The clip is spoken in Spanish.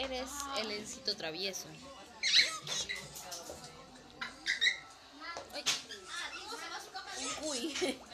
eres el encito travieso. Uy.